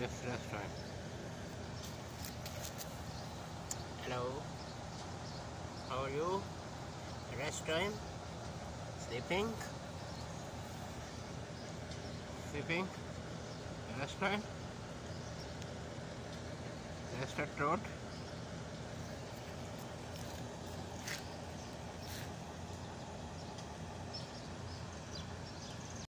restaurant. Hello. How are you? Rest time? Sleeping? Sleeping? Rest time. Rest at road?